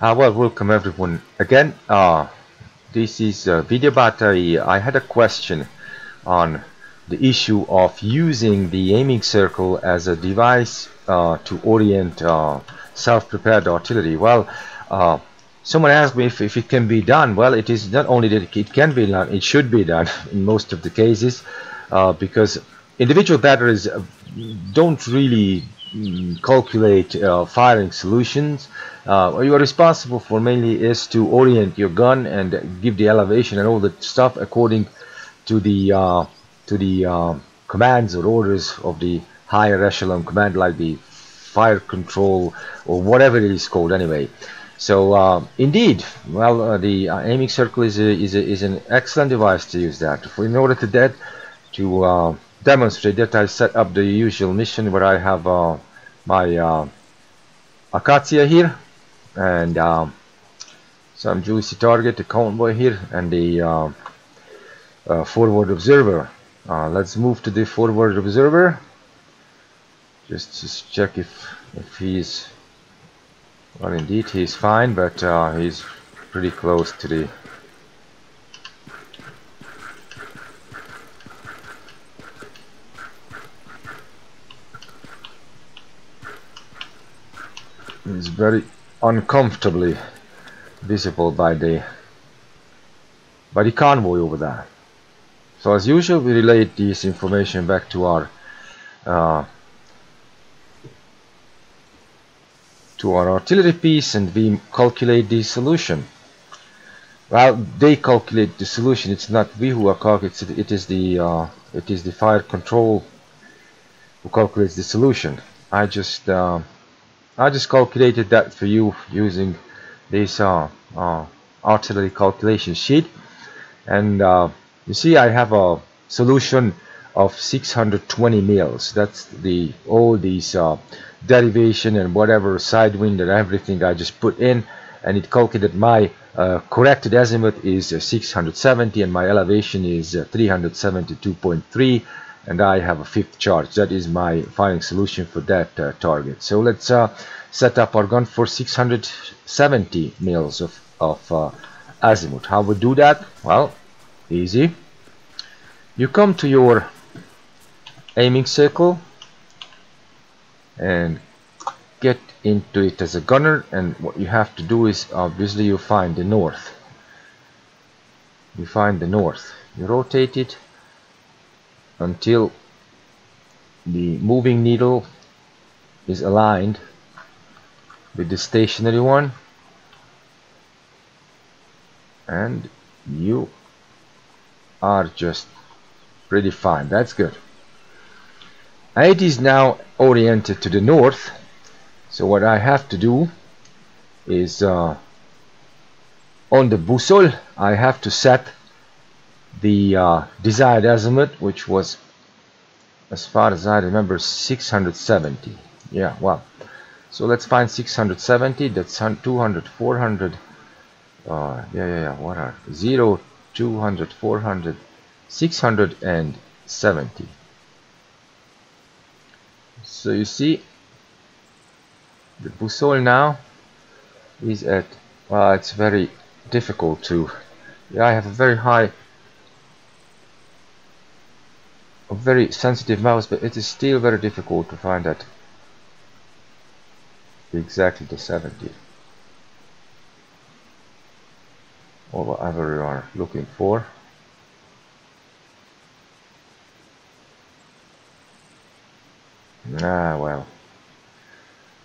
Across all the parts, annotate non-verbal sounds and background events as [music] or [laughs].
Uh, well, welcome everyone again. Uh, this is a video battery. I had a question on the issue of using the aiming circle as a device uh, to orient uh, self-propelled artillery. Well, uh, someone asked me if, if it can be done. Well, it is not only that it can be done, it should be done [laughs] in most of the cases uh, because individual batteries don't really calculate uh, firing solutions. Uh, what you are responsible for mainly is to orient your gun and give the elevation and all the stuff according to the uh, to the uh, commands or orders of the higher echelon command like the fire control or whatever it is called anyway. So uh, indeed well uh, the aiming circle is a, is, a, is an excellent device to use that. For in order to that to demonstrate that I set up the usual mission where I have my Acacia here and um, some juicy target, the convoy here, and the uh, uh, forward observer. Uh, let's move to the forward observer. Just to check if if he's well, indeed he's fine, but uh, he's pretty close to the He's very uncomfortably visible by the by the convoy over there. So as usual we relate this information back to our uh, to our artillery piece and we calculate the solution. Well, they calculate the solution. It's not we who are calculating. It is the uh, it is the fire control who calculates the solution. I just uh, I just calculated that for you using this uh, uh, artillery calculation sheet. And uh, you see I have a solution of 620 mils. That's the all these uh, derivation and whatever side wind and everything I just put in. And it calculated my uh, corrected azimuth is uh, 670 and my elevation is 372.3 and I have a fifth charge. That is my firing solution for that uh, target. So let's uh, set up our gun for 670 mils of, of uh, azimuth. How we do that? Well easy. You come to your aiming circle and get into it as a gunner and what you have to do is obviously you find the north. You find the north. You rotate it until the moving needle is aligned with the stationary one. And you are just pretty fine. That's good. It is now oriented to the north. So what I have to do is uh, on the boussole I have to set the uh, desired azimuth which was as far as I remember 670 yeah well so let's find 670 that's 200 400 uh, yeah yeah yeah what are 0 200 400 670 so you see the boussole now is at well it's very difficult to yeah I have a very high a very sensitive mouse but it is still very difficult to find that. Exactly the 70 or whatever you are looking for. Ah well.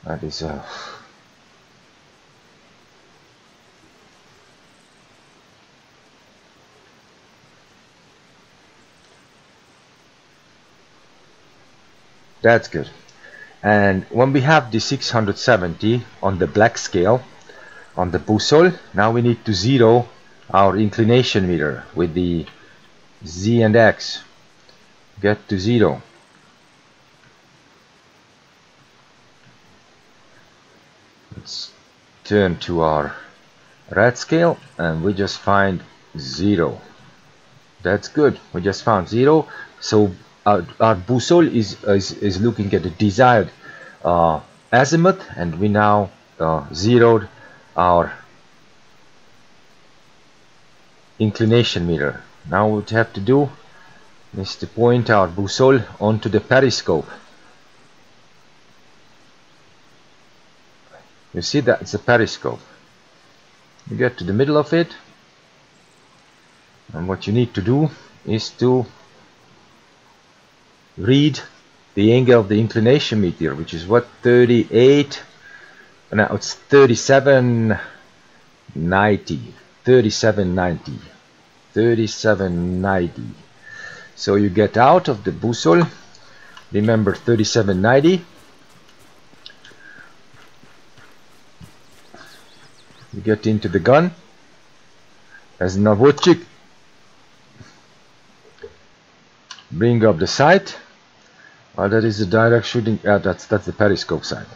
That is uh, That's good. And when we have the 670 on the black scale, on the boussole, now we need to zero our inclination meter with the Z and X. Get to zero. Let's turn to our red scale and we just find zero. That's good. We just found zero. So our, our boussole is, is, is looking at the desired uh, azimuth and we now uh, zeroed our inclination meter now what we have to do is to point our boussole onto the periscope. You see that it's a periscope. You get to the middle of it and what you need to do is to read the angle of the inclination meter which is what 38 now it's 3790 3790 3790 so you get out of the boussole remember 3790 you get into the gun. As Navotchik bring up the sight well that is the direct shooting uh, that's that's the periscope side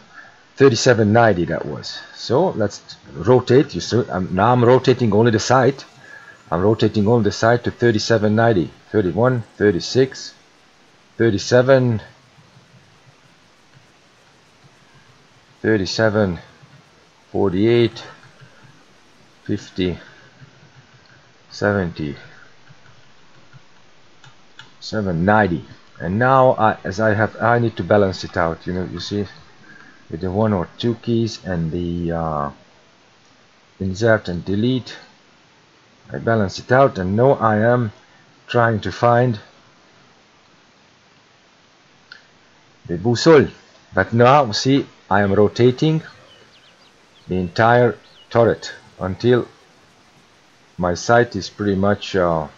3790 that was. So let's rotate you see I'm, now I'm rotating only the sight I'm rotating only the sight to 3790 31 36 37 37 48 50 70 790 and now I, as I have I need to balance it out you know you see with the one or two keys and the uh, insert and delete I balance it out and now I am trying to find the boussole but now see I am rotating the entire turret until my sight is pretty much uh,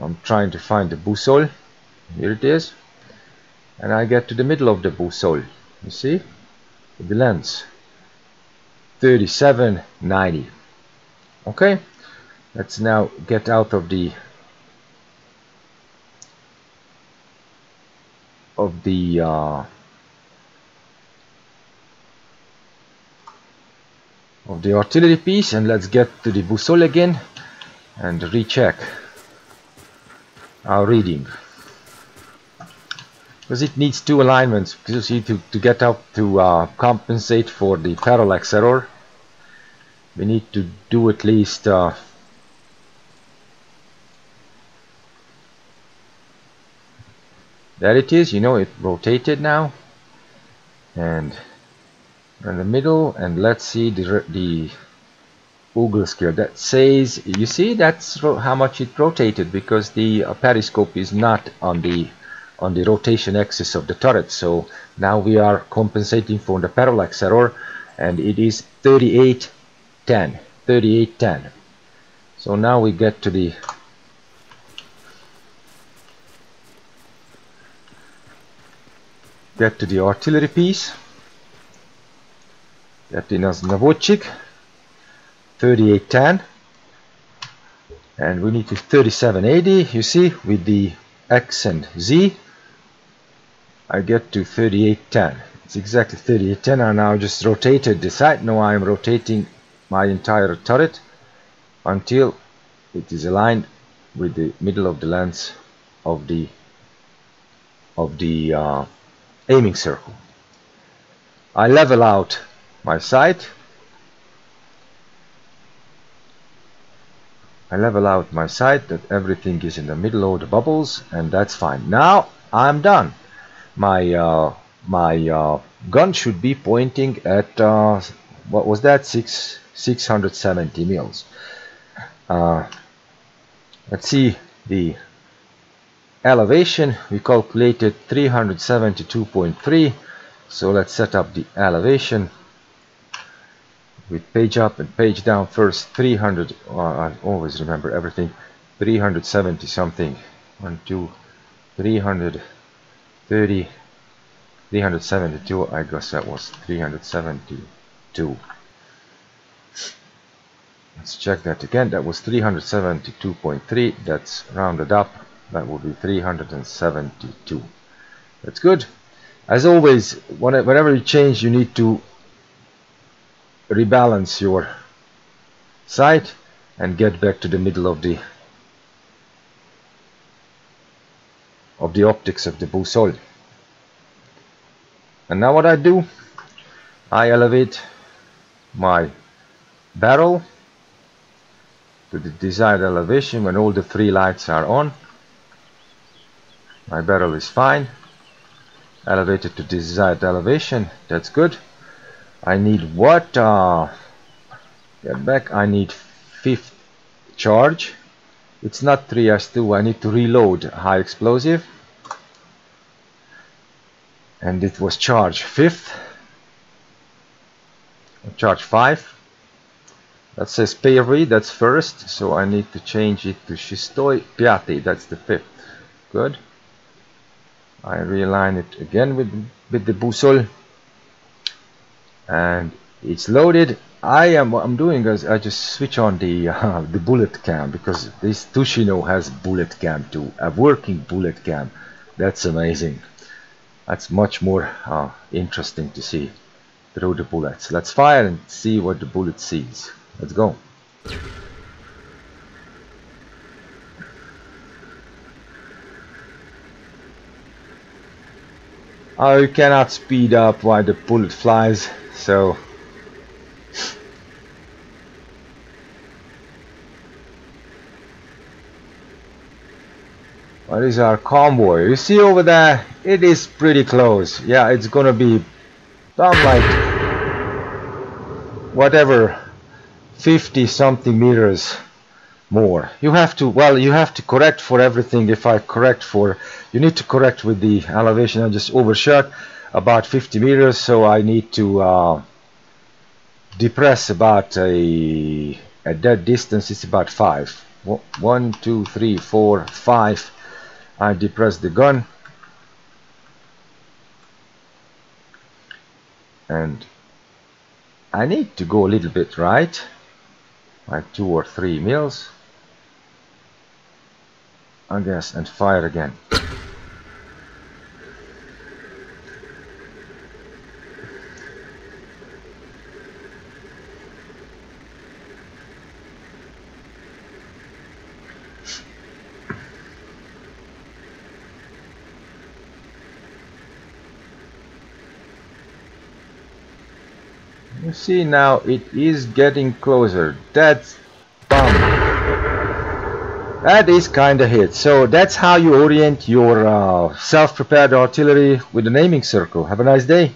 I'm trying to find the boussole. Here it is. And I get to the middle of the boussole you see? The lens. 3790 okay let's now get out of the of the uh, of the artillery piece and let's get to the boussole again and recheck our reading. Because it needs two alignments because you see to, to get up to uh, compensate for the parallax error we need to do at least uh, there it is you know it rotated now. And in the middle and let's see the the Google scale that says you see that's how much it rotated because the uh, periscope is not on the on the rotation axis of the turret. So now we are compensating for the parallax error and it is 38 10 38 10 so now we get to the get to the artillery piece. That is Navotchik 3810 and we need to 3780 you see with the X and Z. I get to 3810 it's exactly 3810 I now just rotated the sight now I'm rotating my entire turret until it is aligned with the middle of the lens of the of the uh, aiming circle. I level out my sight I level out my sight that everything is in the middle of the bubbles and that's fine. Now I'm done. My uh, my uh, gun should be pointing at uh, what was that? Six 670 mils. Uh, let's see. The elevation we calculated 372.3 so let's set up the elevation with page up and page down first 300 uh, I always remember everything 370 something. 1 2 330 372 I guess that was 372 let's check that again that was 372.3 that's rounded up that would be 372 that's good. As always whenever you change you need to rebalance your sight and get back to the middle of the of the optics of the boussole. And now what I do I elevate my barrel to the desired elevation when all the three lights are on. My barrel is fine. Elevated to desired elevation that's good I need what uh, get back I need fifth charge. It's not 3s2 I need to reload high explosive. And it was charge fifth. Charge 5 that says Peri, that's first so I need to change it to Shistoi Piati that's the fifth. Good. I realign it again with with the boussole and it's loaded. I am what I'm doing is I just switch on the [laughs] uh, the bullet cam because this Tushino has bullet cam too a working bullet cam. That's amazing. That's much more uh, interesting to see through the bullets. Let's fire and see what the bullet sees. Let's go You cannot speed up while the bullet flies, so... What is our convoy? You see over there? It is pretty close. Yeah, it's gonna be down like whatever 50 something meters more. You have to well you have to correct for everything. If I correct for you need to correct with the elevation I just overshot about 50 meters. So I need to uh, depress about a at that distance it's about five. One two three four five. I depress the gun. And I need to go a little bit right? Like two or three mils I guess, and fire again. You see now it is getting closer. That's. That is kinda hit. So that's how you orient your uh, self-propelled artillery with the aiming circle. Have a nice day.